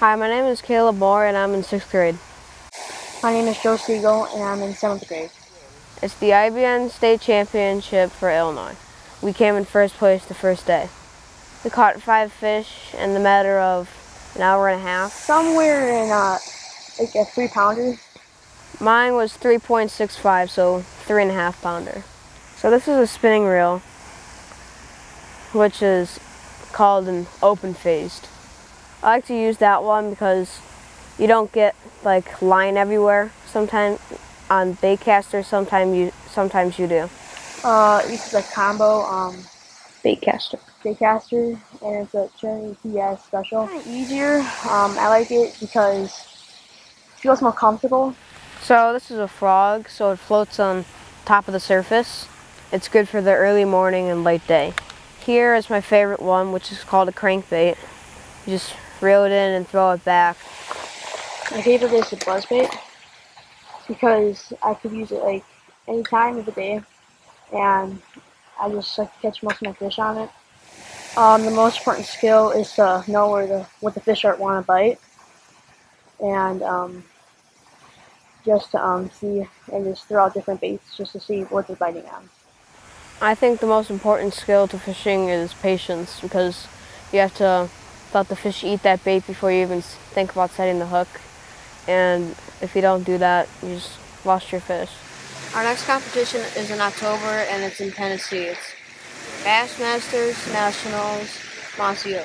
Hi, my name is Caleb Moore and I'm in sixth grade. My name is Joe Siegel and I'm in seventh grade. It's the IBN State Championship for Illinois. We came in first place the first day. We caught five fish in the matter of an hour and a half. Somewhere in uh, like a three pounder. Mine was 3.65, so three and a half pounder. So this is a spinning reel, which is called an open faced. I like to use that one because you don't get like line everywhere. Sometimes on baitcaster, sometimes you sometimes you do. Uh, this is a combo um, Baitcaster. baitcaster and it's a Trinity PS special. Kinda easier. Um, I like it because it feels more comfortable. So this is a frog, so it floats on top of the surface. It's good for the early morning and late day. Here is my favorite one, which is called a crankbait. You just reel it in and throw it back. My favorite is the buzzbait because I could use it like any time of the day, and I just like to catch most of my fish on it. Um, the most important skill is to know where the what the fish are want to bite, and um, just to um, see and just throw out different baits just to see what they're biting on. I think the most important skill to fishing is patience because you have to let the fish eat that bait before you even think about setting the hook. And if you don't do that, you just lost your fish. Our next competition is in October and it's in Tennessee. It's Bassmasters Nationals Monsignor.